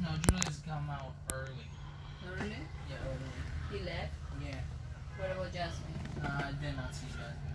No, Julius come out early. Early? Yeah, early. He left? Yeah. What about Jasmine? Uh, I did not see that.